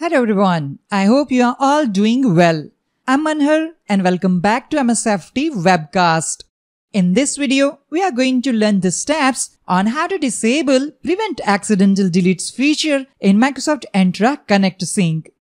Hello everyone. I hope you are all doing well. I'm Manhar and welcome back to MSFT webcast. In this video, we are going to learn the steps on how to disable prevent accidental deletes feature in Microsoft Entra Connect Sync.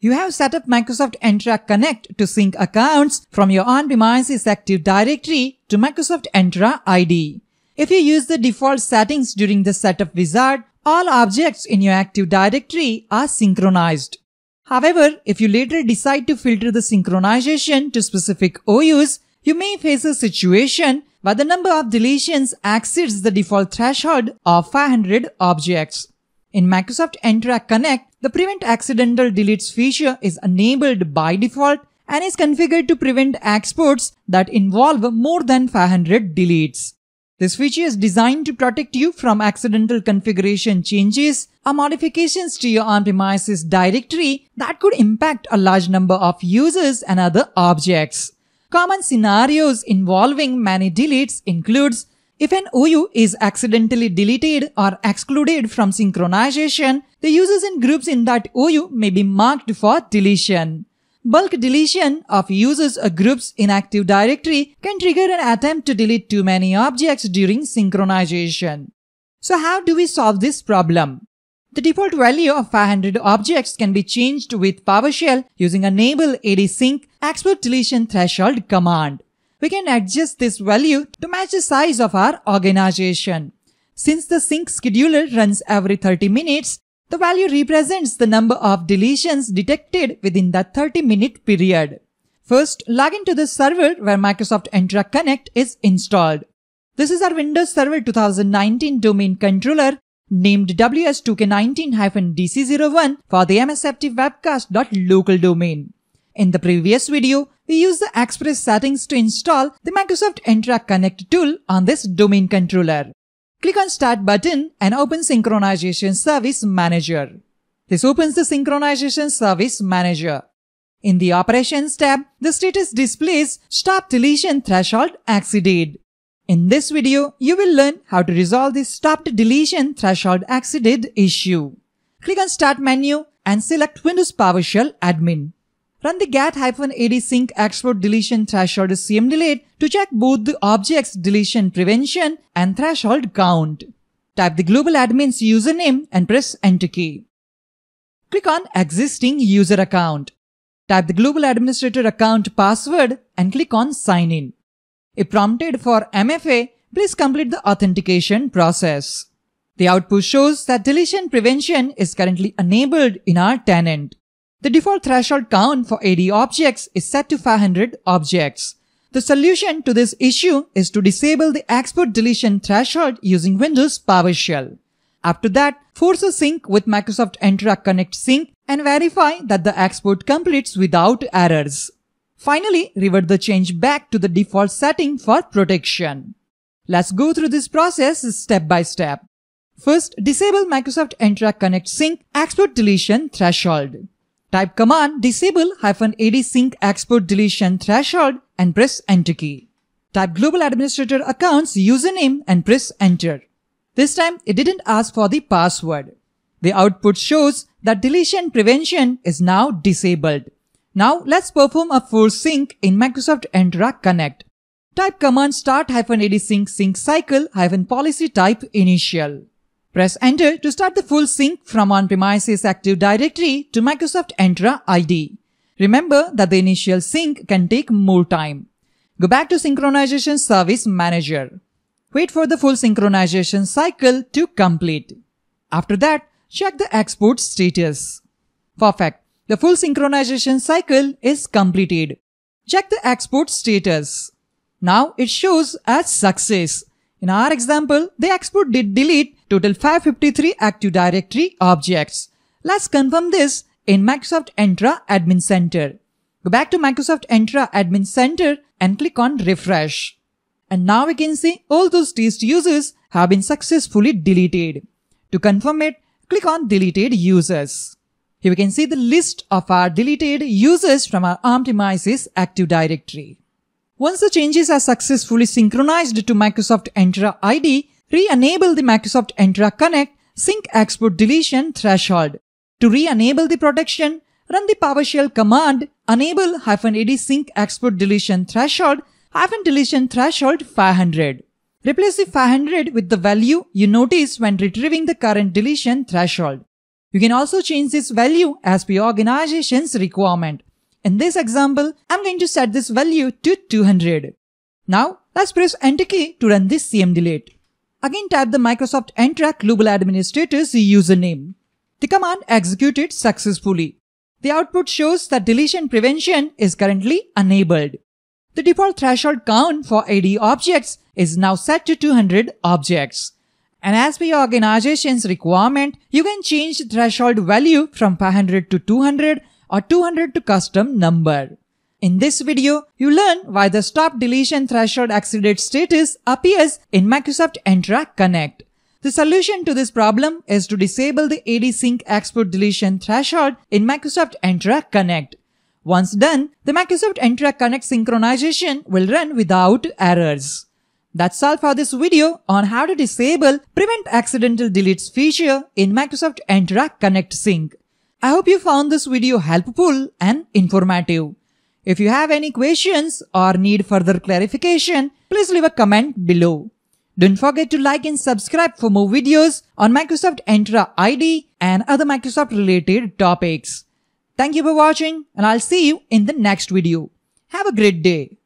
You have set up Microsoft Entra Connect to sync accounts from your on-premises Active Directory to Microsoft Entra ID. If you use the default settings during the setup wizard, all objects in your Active Directory are synchronized. However, if you later decide to filter the synchronization to specific OUs, you may face a situation where the number of deletions exceeds the default threshold of 500 objects. In Microsoft Entra Connect, the Prevent Accidental Deletes feature is enabled by default and is configured to prevent exports that involve more than 500 deletes. This feature is designed to protect you from accidental configuration changes or modifications to your on-premises directory that could impact a large number of users and other objects. Common scenarios involving many deletes includes if an OU is accidentally deleted or excluded from synchronization, the users and groups in that OU may be marked for deletion. Bulk deletion of users or groups in Active Directory can trigger an attempt to delete too many objects during synchronization. So how do we solve this problem? The default value of 500 objects can be changed with PowerShell using enable adsync export deletion threshold command. We can adjust this value to match the size of our organization. Since the sync scheduler runs every 30 minutes, the value represents the number of deletions detected within that 30 minute period. First, log into the server where Microsoft Entra Connect is installed. This is our Windows Server 2019 domain controller named ws2k19-dc01 for the msft webcast.local domain. In the previous video, we used the Express settings to install the Microsoft Entra Connect tool on this domain controller. Click on Start button and open Synchronization Service Manager. This opens the Synchronization Service Manager. In the Operations tab, the status displays Stop Deletion Threshold Exceeded. In this video, you will learn how to resolve this Stopped Deletion Threshold Exceeded issue. Click on Start menu and select Windows PowerShell Admin. Run the get-adsync export deletion threshold cmdlet to check both the object's deletion prevention and threshold count. Type the global admin's username and press enter key. Click on existing user account. Type the global administrator account password and click on sign in. If prompted for MFA, please complete the authentication process. The output shows that deletion prevention is currently enabled in our tenant. The default threshold count for AD objects is set to 500 objects. The solution to this issue is to disable the export deletion threshold using Windows PowerShell. After that, force a sync with Microsoft Entra Connect Sync and verify that the export completes without errors. Finally, revert the change back to the default setting for protection. Let's go through this process step by step. First, disable Microsoft Entra Connect Sync export deletion threshold. Type command disable hyphen -ad sync export deletion threshold and press enter key. Type global administrator accounts username and press enter. This time it didn't ask for the password. The output shows that deletion prevention is now disabled. Now let's perform a force sync in Microsoft Entra Connect. Type command start hyphen -ad sync sync cycle hyphen policy type initial. Press enter to start the full sync from on-premises Active Directory to Microsoft Entra ID. Remember that the initial sync can take more time. Go back to Synchronization Service Manager. Wait for the full synchronization cycle to complete. After that, check the export status. Perfect. The full synchronization cycle is completed. Check the export status. Now it shows as success. In our example, the export did delete total 553 Active Directory objects. Let's confirm this in Microsoft Entra Admin Center. Go back to Microsoft Entra Admin Center and click on Refresh. And now we can see all those test users have been successfully deleted. To confirm it, click on Deleted Users. Here we can see the list of our deleted users from our on-premises Active Directory. Once the changes are successfully synchronized to Microsoft Entra ID, re-enable the Microsoft Entra Connect Sync Export Deletion threshold. To re-enable the protection, run the PowerShell command enable-ad sync export deletion threshold hyphen deletion threshold 500. Replace the 500 with the value you notice when retrieving the current deletion threshold. You can also change this value as per your organization's requirement. In this example, I'm going to set this value to 200. Now, let's press enter key to run this cmdlet. Again type the Microsoft Entra Global Administrator's username. The command executed successfully. The output shows that deletion prevention is currently enabled. The default threshold count for AD objects is now set to 200 objects. And as per your organization's requirement, you can change the threshold value from 500 to 200 or 200 to custom number. In this video, you learn why the stop deletion threshold exceeded status appears in Microsoft Entra Connect. The solution to this problem is to disable the AD sync export deletion threshold in Microsoft Entra Connect. Once done, the Microsoft Entra Connect synchronization will run without errors. That's all for this video on how to disable prevent accidental deletes feature in Microsoft Entra Connect Sync. I hope you found this video helpful and informative. If you have any questions or need further clarification, please leave a comment below. Don't forget to like and subscribe for more videos on Microsoft Entra ID and other Microsoft related topics. Thank you for watching and I'll see you in the next video. Have a great day.